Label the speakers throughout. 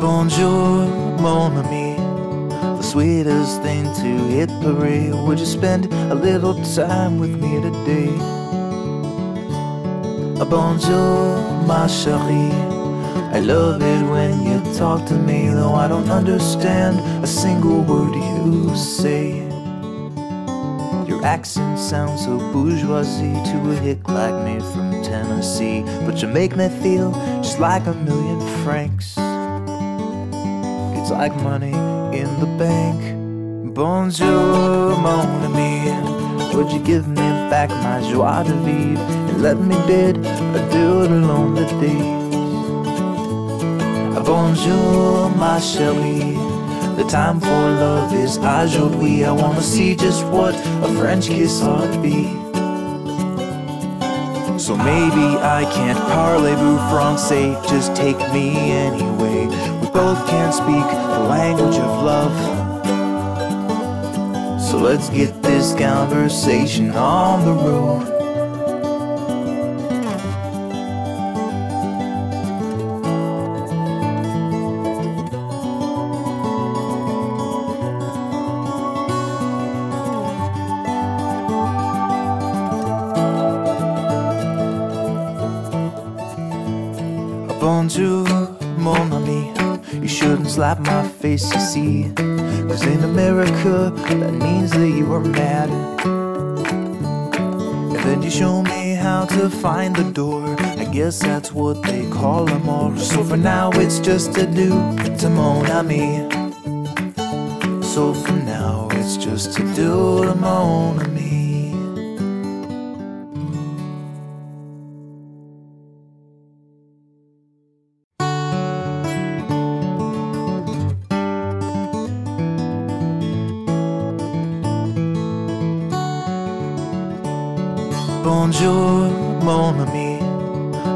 Speaker 1: Bonjour, mon ami. The sweetest thing to hit parade. Would you spend a little time with me today? Bonjour, ma chérie. I love it when you talk to me, though I don't understand a single word you say. Your accent sounds so bourgeoisie to a hick like me from Tennessee, but you make me feel just like a million francs. It's like money in the bank. Bonjour, mon ami. Would you give me back my joie de vivre and let me bid adieu to lonely days? Bonjour, ma chérie. The time for love is aujourd'hui. I wanna see just what a French kiss ought to be. So maybe I can't parlez-vous français, just take me anyway. We both can't speak the language of love. So let's get this conversation on the road. Bonjour, mon ami. You shouldn't slap my face, you see. Cause in America, that means that you are mad. And then you show me how to find the door. I guess that's what they call them all. So for now, it's just a do to mon ami. So for now, it's just a do to mon ami. Bonjour, mon ami.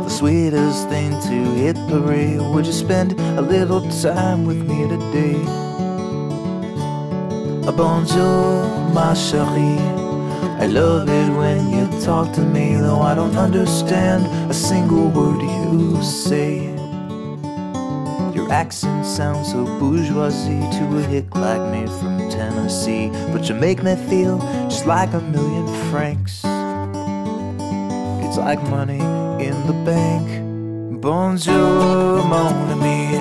Speaker 1: The sweetest thing to hit parade. Would you spend a little time with me today? A Bonjour, ma chérie. I love it when you talk to me, though I don't understand a single word you say. Your accent sounds so bourgeoisie to a hick like me from Tennessee, but you make me feel just like a million francs. It's like money in the bank. Bonjour, mon ami.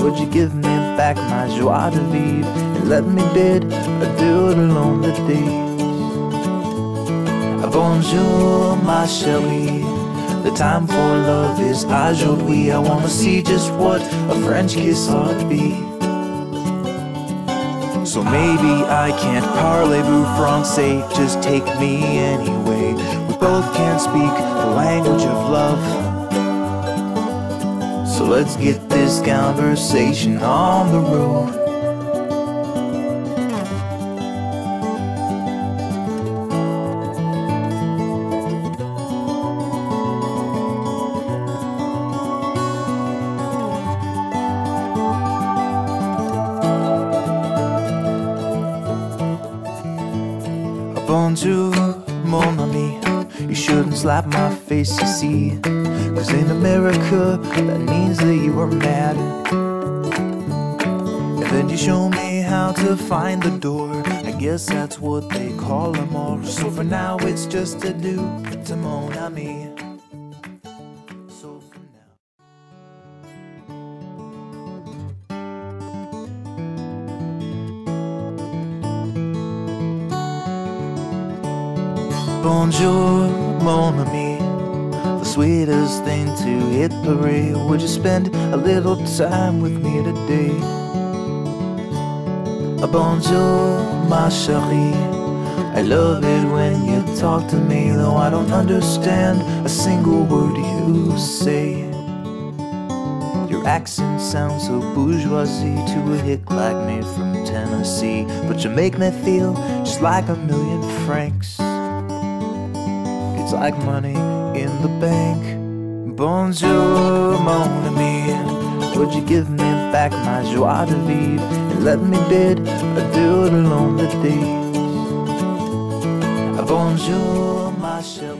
Speaker 1: Would you give me back my joie de vivre and let me bid adieu to lonely days? Bonjour, ma chérie. The time for love is aujourd'hui. I wanna see just what a French kiss ought to be. So maybe I can't parlez-vous français, just take me anyway. Both can't speak the language of love. So let's get this conversation on the road. Bonjour, mon. You shouldn't slap my face, you see. Cause in America, that means that you are mad. And then you show me how to find the door. I guess that's what they call them all. So for now, it's just a do to mon ami. Bonjour, mon ami. The sweetest thing to hit parade. Would you spend a little time with me today? Bonjour, ma chérie. I love it when you talk to me, though I don't understand a single word you say. Your accent sounds so bourgeoisie to a hick like me from Tennessee, but you make me feel just like a million francs. It's like money in the bank. Bonjour, mon ami. Would you give me back my joie de vivre and let me bid adieu to lonely days? Bonjour, ma chérie.